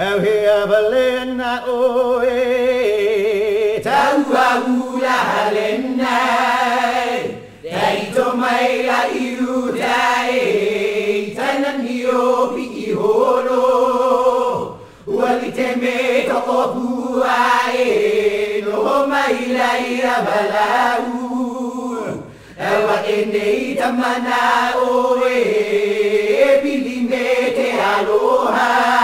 Ahia valena oe. Taua ula halena Taito mai la iu tae Taina ni o pi i horo Uali te me to o puae No mai la ira balau Ewa e nei tamana oe. Pili me te Aloha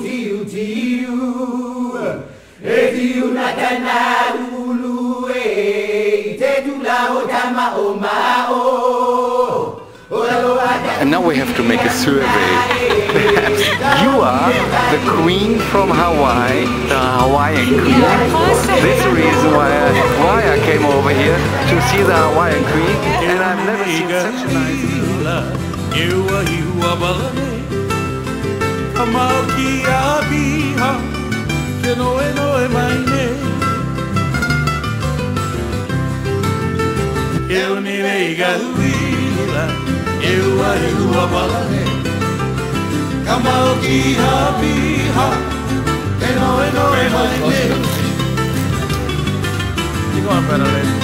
tiu tiu And now we have to make a survey. you are the queen from Hawaii, the Hawaiian queen. This is the reason why I, why I came over here to see the Hawaiian queen, and I've never seen such a nice. eu aí o abalane a mau ki a biha ke não é mai ne eu nirei galuila eu a iu abalane a mau ki a Que não é noe mai ne Keep on, Benedict.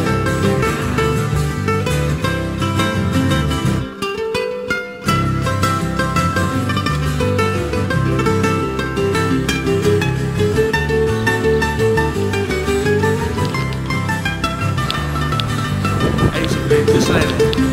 Just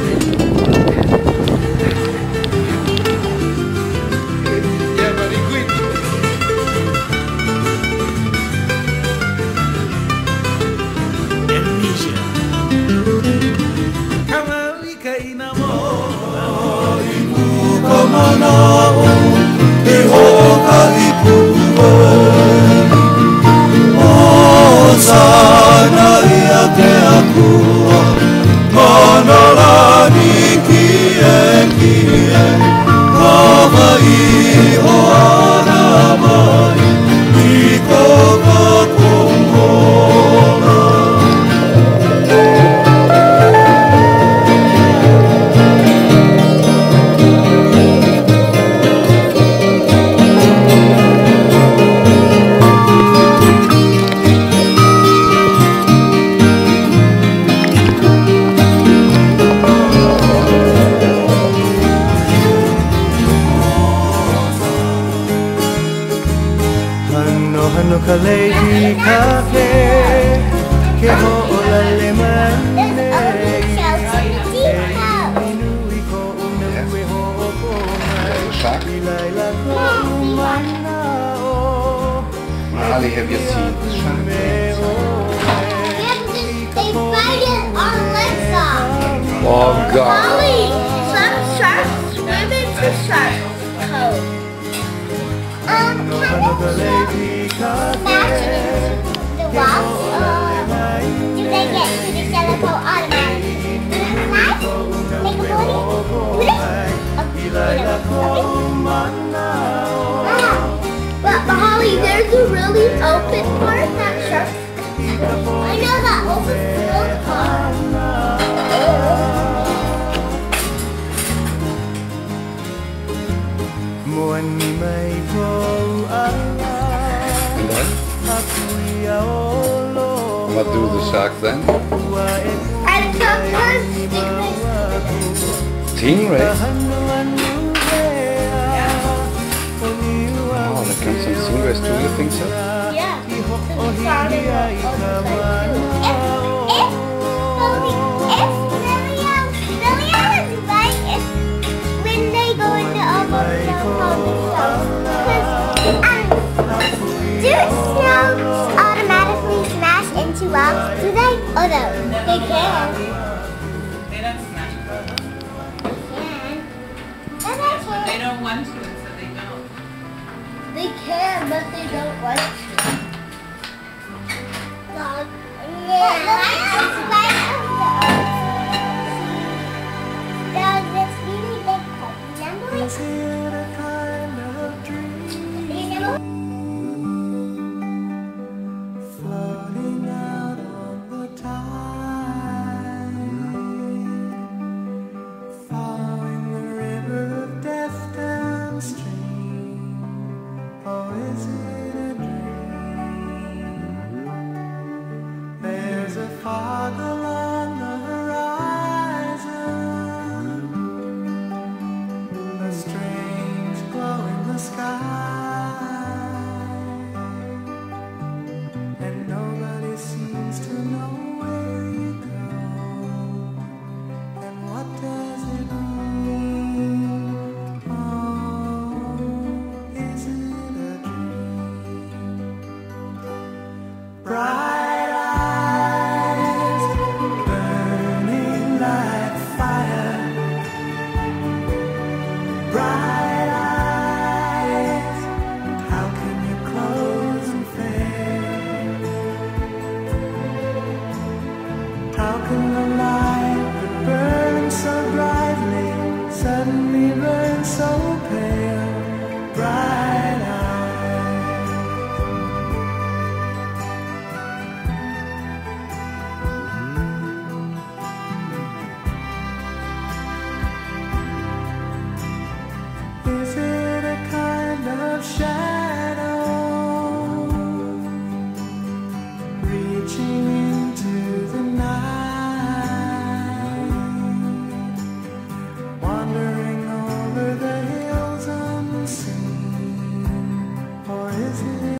ko mai Ilaila ko umana o Ali, have you seen the shark? They fight it on Alexa. Oh God! Molly, some sharks swim into shark code. Um, Hano the wasps. Do they get to the jellicoe automatically? Make a But Molly, there's a really open part that sharks. I know that open filled part. What do the sharks then? Hanu rea Oh, there comes some stingrays too, you think so? Yeah. So they can. They don't smash it. Can. Yes, they but they don't want to, so they don't. They can, but they don't want to. Dog. Yeah.